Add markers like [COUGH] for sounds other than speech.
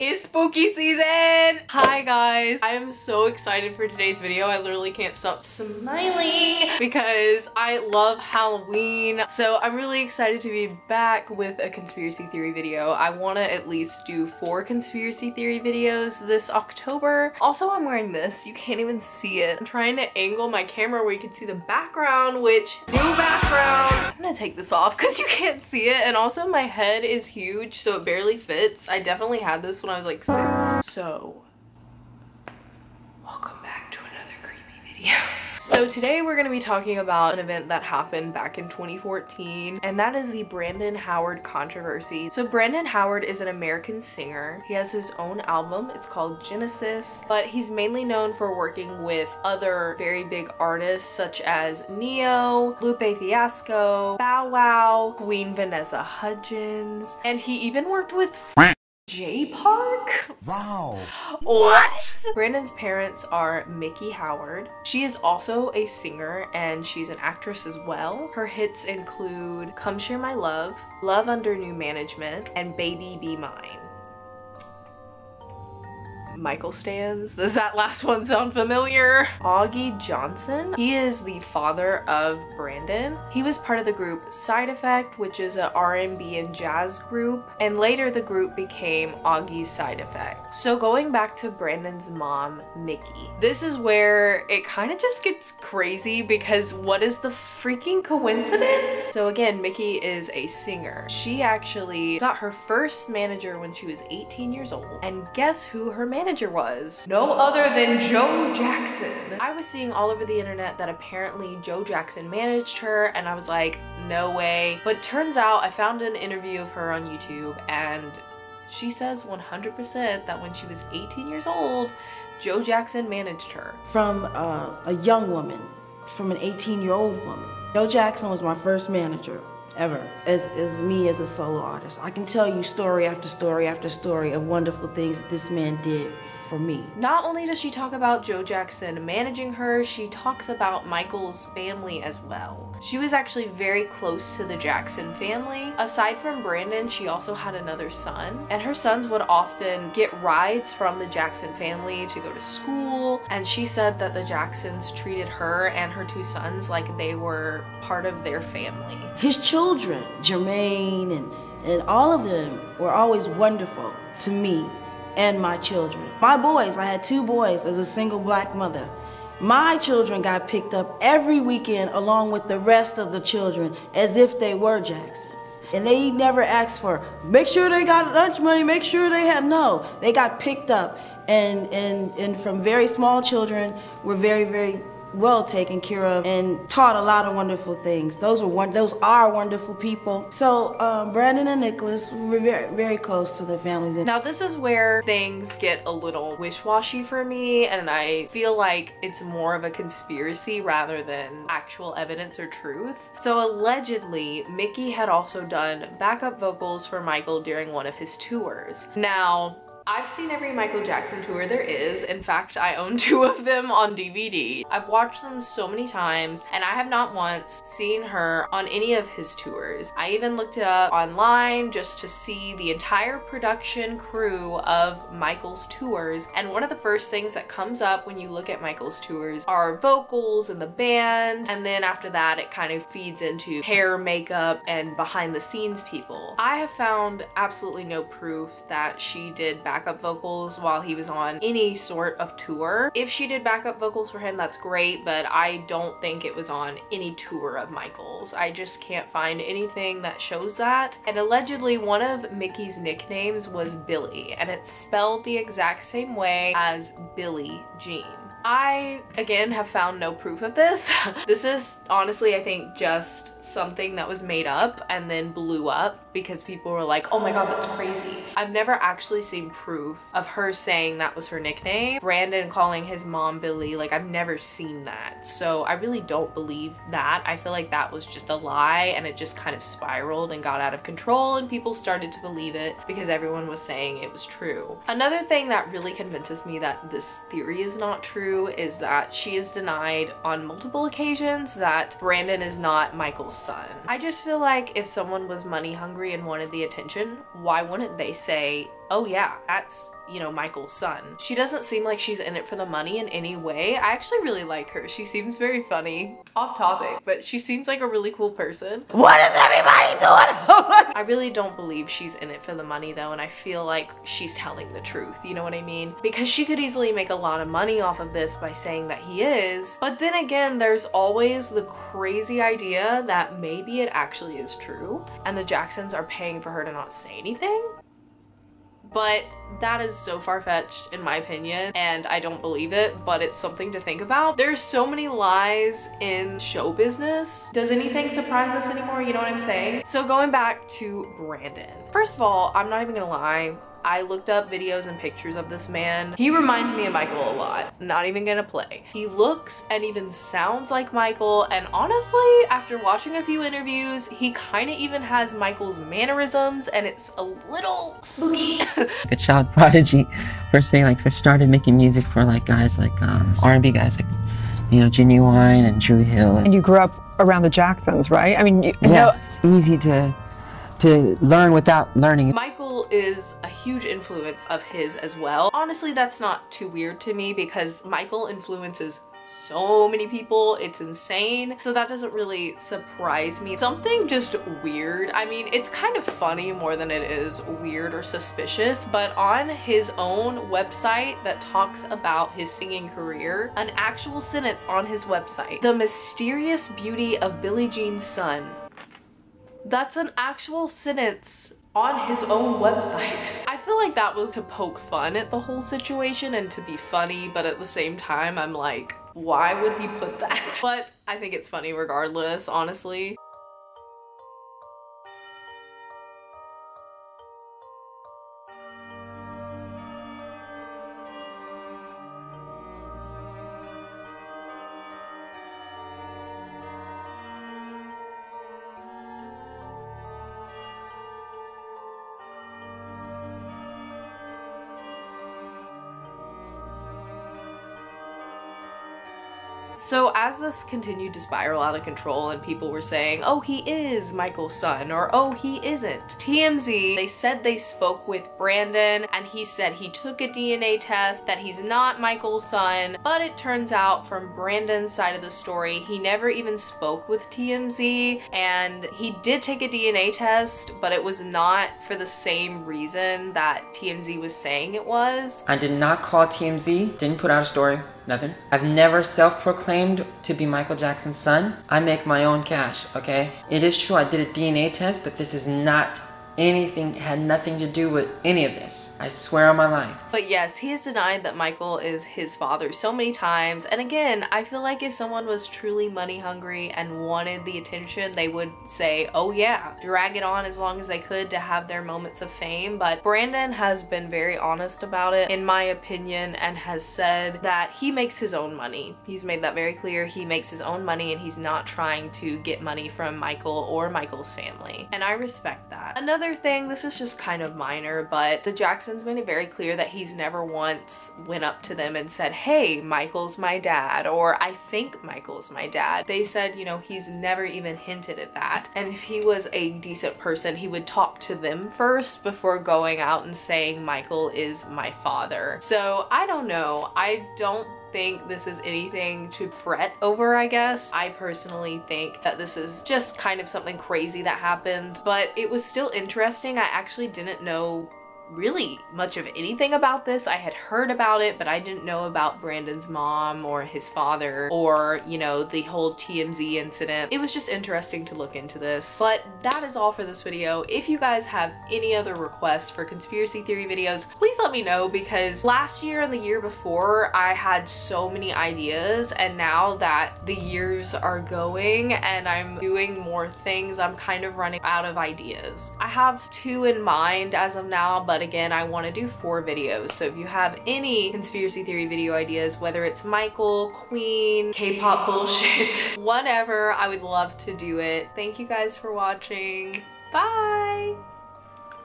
It's spooky season! Hi guys! I am so excited for today's video. I literally can't stop smiling [LAUGHS] because I love Halloween. So I'm really excited to be back with a conspiracy theory video. I want to at least do four conspiracy theory videos this October. Also, I'm wearing this. You can't even see it. I'm trying to angle my camera where you can see the background, which new background. I'm gonna take this off because you can't see it. And also my head is huge, so it barely fits. I definitely had this when I was like six. So, welcome back to another creepy video. So today we're going to be talking about an event that happened back in 2014 and that is the Brandon Howard controversy. So Brandon Howard is an American singer. He has his own album. It's called Genesis, but he's mainly known for working with other very big artists such as Ne-Yo, Lupe Fiasco, Bow Wow, Queen Vanessa Hudgens, and he even worked with Jay Park? Wow. What? Brandon's parents are Miki Howard. She is also a singer and she's an actress as well. Her hits include Come Share My Love, Love Under New Management, and Baby Be Mine. Michael stands. Does that last one sound familiar? Augie Johnson. He is the father of Brandon. He was part of the group Side Effect, which is a R&B and jazz group, and later the group became Augie's Side Effect. So going back to Brandon's mom, Miki. This is where it kind of just gets crazy because what is the freaking coincidence? So again, Miki is a singer. She actually got her first manager when she was 18 years old. And guess who her manager manager was no other than Joe Jackson. I was seeing all over the internet that apparently Joe Jackson managed her and I was like, no way. But turns out I found an interview of her on YouTube and she says 100% that when she was 18 years old, Joe Jackson managed her. From uh, a young woman, from an 18 year old woman. Joe Jackson was my first manager ever as, as me as a solo artist. I can tell you story after story after story of wonderful things that this man did for me. Not only does she talk about Joe Jackson managing her, she talks about Michael's family as well. She was actually very close to the Jackson family. Aside from Brandon, she also had another son, and her sons would often get rides from the Jackson family to go to school, and she said that the Jacksons treated her and her two sons like they were part of their family. His children, Jermaine and and all of them were always wonderful to me and my children. My boys, I had two boys as a single black mother. My children got picked up every weekend along with the rest of the children as if they were Jacksons. And they never asked for, make sure they got lunch money, make sure they have, no. They got picked up and, and, and from very small children were very, very well taken care of and taught a lot of wonderful things. Those were one, those are wonderful people. So um, Brandon and Nicholas were very, very close to the families. Now this is where things get a little wish-washy for me and I feel like it's more of a conspiracy rather than actual evidence or truth. So allegedly, Miki had also done backup vocals for Michael during one of his tours. Now, I've seen every Michael Jackson tour there is. In fact, I own [LAUGHS] two of them on DVD. I've watched them so many times and I have not once seen her on any of his tours. I even looked it up online just to see the entire production crew of Michael's tours. And one of the first things that comes up when you look at Michael's tours are vocals and the band. And then after that, it kind of feeds into hair, makeup, and behind the scenes people. I have found absolutely no proof that she did back backup vocals while he was on any sort of tour. If she did backup vocals for him, that's great, but I don't think it was on any tour of Michael's. I just can't find anything that shows that. And allegedly one of Miki's nicknames was Billie, and it's spelled the exact same way as Billie Jean. I, again, have found no proof of this. [LAUGHS] this is honestly, I think, just something that was made up and then blew up because people were like, oh my god, that's crazy. I've never actually seen proof of her saying that was her nickname. Brandon calling his mom Billie, like I've never seen that. So I really don't believe that. I feel like that was just a lie and it just kind of spiraled and got out of control and people started to believe it because everyone was saying it was true. Another thing that really convinces me that this theory is not true is that she is denied on multiple occasions that Brandon is not Michael's son. I just feel like if someone was money hungry and wanted the attention, why wouldn't they say oh yeah, that's, you know, Michael's son. She doesn't seem like she's in it for the money in any way. I actually really like her. She seems very funny. Off topic, but she seems like a really cool person. What is everybody doing? [LAUGHS] Oh I really don't believe she's in it for the money though, and I feel like she's telling the truth, you know what I mean? Because she could easily make a lot of money off of this by saying that he is, but then again, there's always the crazy idea that maybe it actually is true, and the Jacksons are paying for her to not say anything? But that is so far-fetched in my opinion and I don't believe it but it's something to think about. There's so many lies in show business. Does anything surprise us anymore? You know what I'm saying? So going back to Brandon. First of all, I'm not even gonna lie, I looked up videos and pictures of this man. He reminds me of Michael a lot. Not even gonna play. He looks and even sounds like Michael and honestly, after watching a few interviews, he kind of even has Michael's mannerisms and it's a little spooky. [LAUGHS] a child prodigy per se. Like I started making music for like guys like um, R&B guys like you know Ginuwine and Dru Hill. And you grew up around the Jacksons, right? I mean, you, yeah, know, it's easy to to learn without learning. Michael is a huge influence of his as well. Honestly, that's not too weird to me because Michael influences so many people. It's insane. So that doesn't really surprise me. Something just weird. I mean, it's kind of funny more than it is weird or suspicious, but on his own website that talks about his singing career, an actual sentence on his website, the mysterious beauty of Billie Jean's son. That's an actual sentence on his own website. [LAUGHS] I feel like that was to poke fun at the whole situation and to be funny, but at the same time, I'm like, why would he put that? [LAUGHS] But I think it's funny regardless, honestly. So as this continued to spiral out of control and people were saying, oh, he is Michael's son, or oh, he isn't. TMZ, they said they spoke with Brandon and he said he took a DNA test, that he's not Michael's son, but it turns out from Brandon's side of the story, he never even spoke with TMZ and he did take a DNA test, but it was not for the same reason that TMZ was saying it was. I did not call TMZ, didn't put out a story. Nothing. I've never self-proclaimed to be Michael Jackson's son. I make my own cash, okay? It is true I did a DNA test, but this is not anything had nothing to do with any of this. I swear on my life. But yes, he has denied that Michael is his father so many times. And again, I feel like if someone was truly money hungry and wanted the attention, they would say, oh yeah, drag it on as long as they could to have their moments of fame. But Brandon has been very honest about it, in my opinion, and has said that he makes his own money. He's made that very clear. He makes his own money and he's not trying to get money from Michael or Michael's family. And I respect that. Another thing, this is just kind of minor, but the Jacksons made it very clear that he's never once went up to them and said, hey, Michael's my dad, or I think Michael's my dad. They said, you know, he's never even hinted at that. And if he was a decent person, he would talk to them first before going out and saying Michael is my father. So I don't know. I don't think this is anything to fret over, I guess. I personally think that this is just kind of something crazy that happened, but it was still interesting. I actually didn't know really much of anything about this. I had heard about it, but I didn't know about Brandon's mom or his father or, you know, the whole TMZ incident. It was just interesting to look into this. But that is all for this video. If you guys have any other requests for conspiracy theory videos, please let me know because last year and the year before, I had so many ideas and now that the years are going and I'm doing more things, I'm kind of running out of ideas. I have two in mind as of now, but again, I want to do four videos. So if you have any conspiracy theory video ideas, whether it's Michael, Queen, K-pop bullshit, [LAUGHS] whatever, I would love to do it. Thank you guys for watching. Bye!